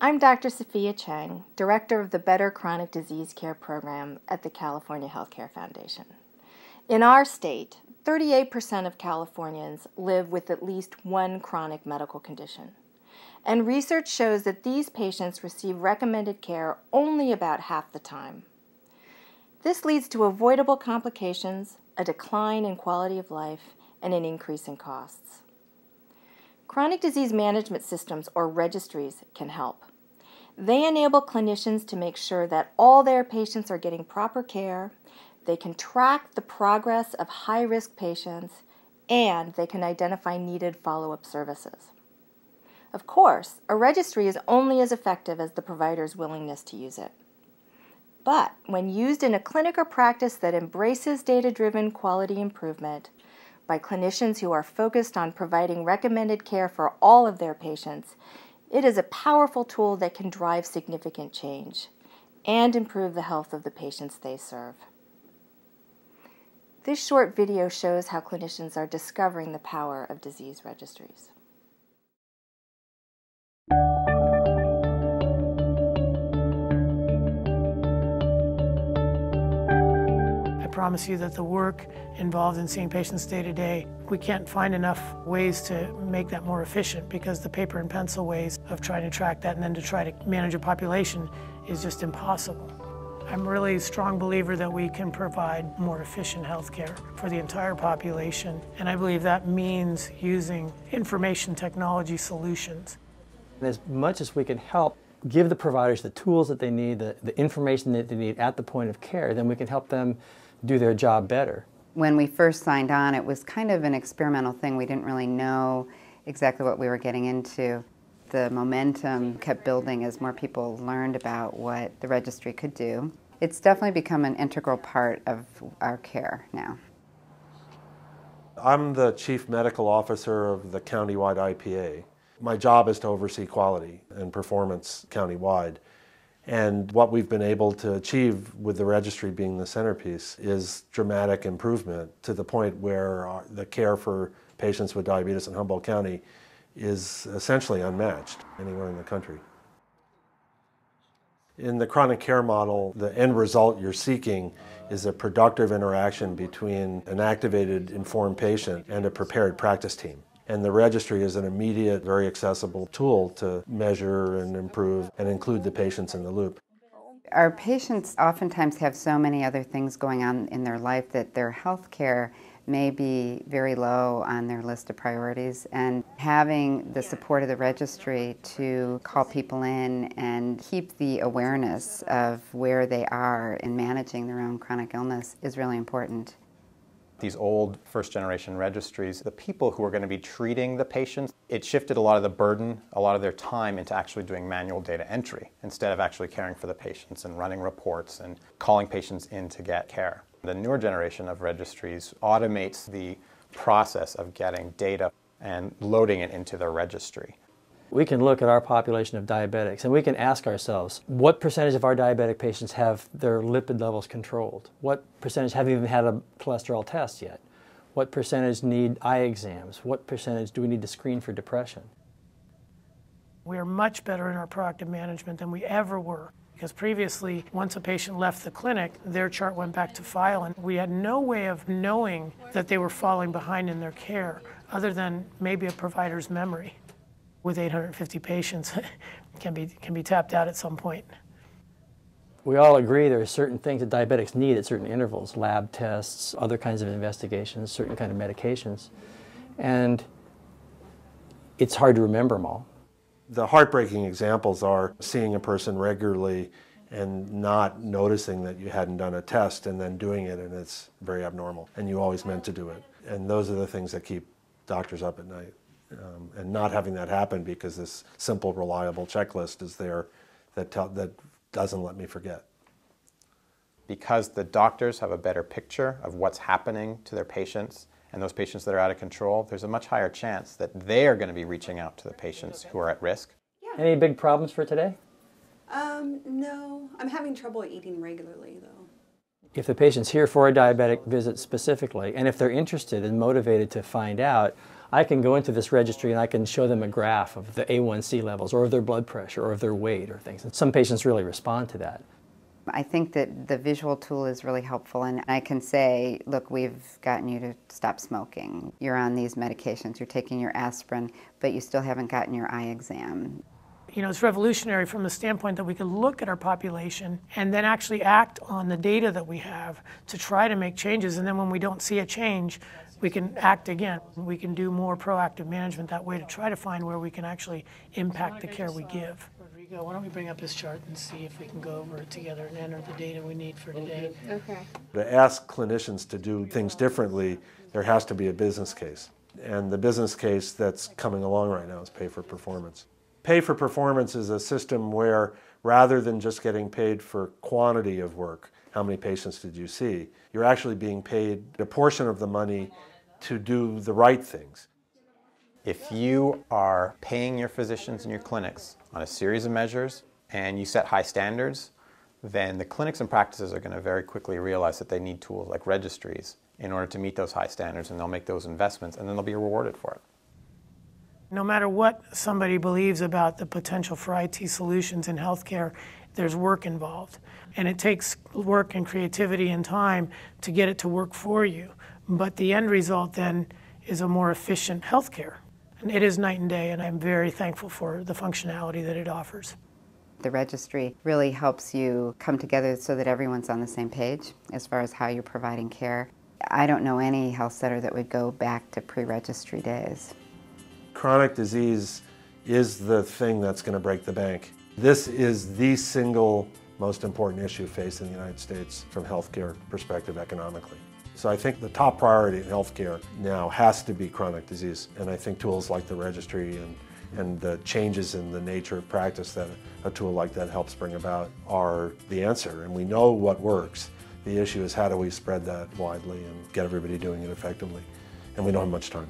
I'm Dr. Sophia Chang, Director of the Better Chronic Disease Care Program at the California Healthcare Foundation. In our state, 38% of Californians live with at least one chronic medical condition. And research shows that these patients receive recommended care only about half the time. This leads to avoidable complications, a decline in quality of life, and an increase in costs. Chronic disease management systems or registries can help. They enable clinicians to make sure that all their patients are getting proper care, they can track the progress of high risk patients, and they can identify needed follow up services. Of course, a registry is only as effective as the provider's willingness to use it. But when used in a clinic or practice that embraces data driven quality improvement, by clinicians who are focused on providing recommended care for all of their patients, it is a powerful tool that can drive significant change and improve the health of the patients they serve. This short video shows how clinicians are discovering the power of disease registries. Promise you that the work involved in seeing patients day to day, we can't find enough ways to make that more efficient because the paper and pencil ways of trying to track that and then to try to manage a population is just impossible. I'm really a strong believer that we can provide more efficient health care for the entire population, and I believe that means using information technology solutions. As much as we can help give the providers the tools that they need, the, the information that they need at the point of care, then we can help them do their job better. When we first signed on, it was kind of an experimental thing. We didn't really know exactly what we were getting into. The momentum kept building as more people learned about what the registry could do. It's definitely become an integral part of our care now. I'm the chief medical officer of the countywide IPA. My job is to oversee quality and performance countywide. And what we've been able to achieve with the registry being the centerpiece is dramatic improvement to the point where the care for patients with diabetes in Humboldt County is essentially unmatched anywhere in the country. In the chronic care model, the end result you're seeking is a productive interaction between an activated, informed patient and a prepared practice team. And the registry is an immediate, very accessible tool to measure and improve and include the patients in the loop. Our patients oftentimes have so many other things going on in their life that their health care may be very low on their list of priorities and having the support of the registry to call people in and keep the awareness of where they are in managing their own chronic illness is really important these old first generation registries, the people who are going to be treating the patients, it shifted a lot of the burden, a lot of their time into actually doing manual data entry instead of actually caring for the patients and running reports and calling patients in to get care. The newer generation of registries automates the process of getting data and loading it into the registry. We can look at our population of diabetics and we can ask ourselves what percentage of our diabetic patients have their lipid levels controlled? What percentage haven't even had a cholesterol test yet? What percentage need eye exams? What percentage do we need to screen for depression? We are much better in our proactive management than we ever were. Because previously, once a patient left the clinic, their chart went back to file, and we had no way of knowing that they were falling behind in their care other than maybe a provider's memory with 850 patients can be, can be tapped out at some point. We all agree there are certain things that diabetics need at certain intervals, lab tests, other kinds of investigations, certain kind of medications. And it's hard to remember them all. The heartbreaking examples are seeing a person regularly and not noticing that you hadn't done a test and then doing it and it's very abnormal and you always meant to do it. And those are the things that keep doctors up at night um, and not having that happen because this simple, reliable checklist is there that, tell, that doesn't let me forget. Because the doctors have a better picture of what's happening to their patients and those patients that are out of control, there's a much higher chance that they are going to be reaching out to the patients who are at risk. Yeah. Any big problems for today? Um, no, I'm having trouble eating regularly though. If the patient's here for a diabetic visit specifically, and if they're interested and motivated to find out, I can go into this registry and I can show them a graph of the A1C levels or of their blood pressure or of their weight or things. And some patients really respond to that. I think that the visual tool is really helpful, and I can say, look, we've gotten you to stop smoking. You're on these medications, you're taking your aspirin, but you still haven't gotten your eye exam. You know, it's revolutionary from the standpoint that we can look at our population and then actually act on the data that we have to try to make changes. And then when we don't see a change, we can act again. We can do more proactive management that way to try to find where we can actually impact the care we give. Rodrigo, why don't we bring up this chart and see if we can go over it together and enter the data we need for today. Okay. To ask clinicians to do things differently, there has to be a business case. And the business case that's coming along right now is pay for performance. Pay for performance is a system where rather than just getting paid for quantity of work, how many patients did you see, you're actually being paid a portion of the money to do the right things. If you are paying your physicians and your clinics on a series of measures and you set high standards, then the clinics and practices are going to very quickly realize that they need tools like registries in order to meet those high standards and they'll make those investments and then they'll be rewarded for it. No matter what somebody believes about the potential for IT solutions in healthcare, there's work involved. And it takes work and creativity and time to get it to work for you. But the end result then is a more efficient healthcare. And it is night and day, and I'm very thankful for the functionality that it offers. The registry really helps you come together so that everyone's on the same page as far as how you're providing care. I don't know any health center that would go back to pre registry days. Chronic disease is the thing that's going to break the bank. This is the single most important issue facing the United States from healthcare perspective economically. So I think the top priority in healthcare now has to be chronic disease. And I think tools like the registry and, and the changes in the nature of practice that a tool like that helps bring about are the answer. And we know what works. The issue is how do we spread that widely and get everybody doing it effectively. And we don't have much time.